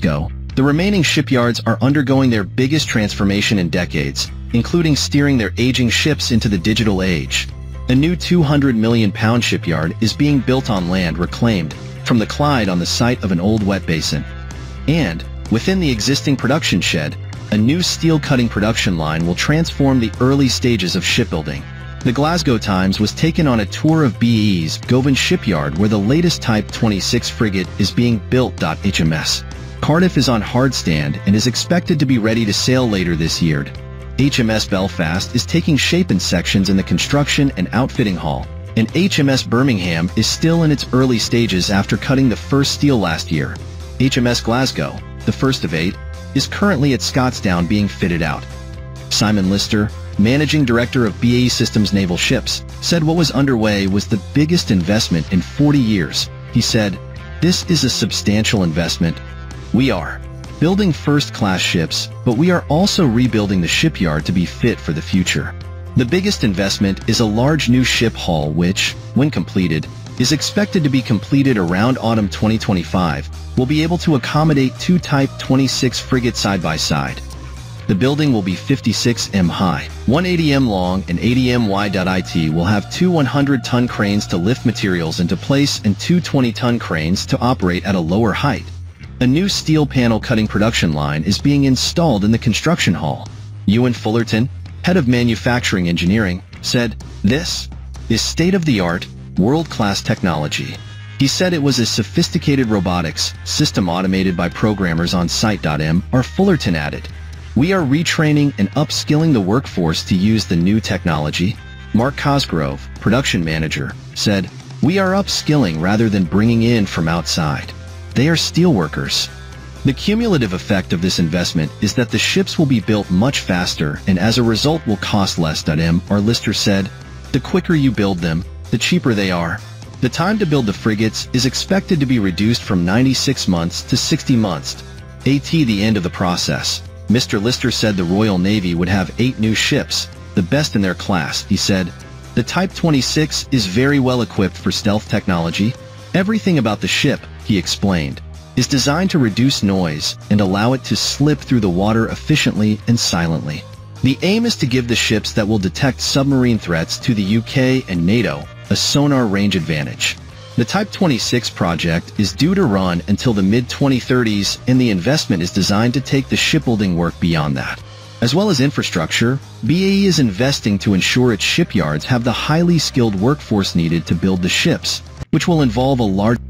Glasgow, the remaining shipyards are undergoing their biggest transformation in decades, including steering their aging ships into the digital age. A new 200 million pound shipyard is being built on land reclaimed from the Clyde on the site of an old wet basin. And, within the existing production shed, a new steel cutting production line will transform the early stages of shipbuilding. The Glasgow Times was taken on a tour of BAE's Govan shipyard where the latest Type 26 frigate is being built. HMS Cardiff is on hard stand and is expected to be ready to sail later this year. HMS Belfast is taking shape in sections in the construction and outfitting hall, and HMS Birmingham is still in its early stages after cutting the first steel last year. HMS Glasgow, the first of eight, is currently at Scotstoun being fitted out. Simon Lister, managing director of BAE Systems Naval Ships, said what was underway was the biggest investment in 40 years. He said, this is a substantial investment we are building first-class ships, but we are also rebuilding the shipyard to be fit for the future. The biggest investment is a large new ship hall which, when completed, is expected to be completed around autumn 2025, will be able to accommodate two Type 26 frigates side by side. The building will be 56 m high, 180 m long, and 80 m wide. It will have two 100-ton cranes to lift materials into place and two 20-ton cranes to operate at a lower height. A new steel panel cutting production line is being installed in the construction hall. Ewan Fullerton, head of manufacturing engineering, said, This is state-of-the-art, world-class technology. He said it was a sophisticated robotics system automated by programmers on site.m or Fullerton added. We are retraining and upskilling the workforce to use the new technology. Mark Cosgrove, production manager, said, We are upskilling rather than bringing in from outside. They are steelworkers. The cumulative effect of this investment is that the ships will be built much faster and as a result will cost less. M. Our Lister said, the quicker you build them, the cheaper they are. The time to build the frigates is expected to be reduced from 96 months to 60 months. AT the end of the process. Mr. Lister said the Royal Navy would have eight new ships, the best in their class, he said. The Type 26 is very well equipped for stealth technology. Everything about the ship, he explained, is designed to reduce noise and allow it to slip through the water efficiently and silently. The aim is to give the ships that will detect submarine threats to the UK and NATO a sonar range advantage. The Type 26 project is due to run until the mid-2030s and the investment is designed to take the shipbuilding work beyond that. As well as infrastructure, BAE is investing to ensure its shipyards have the highly skilled workforce needed to build the ships, which will involve a large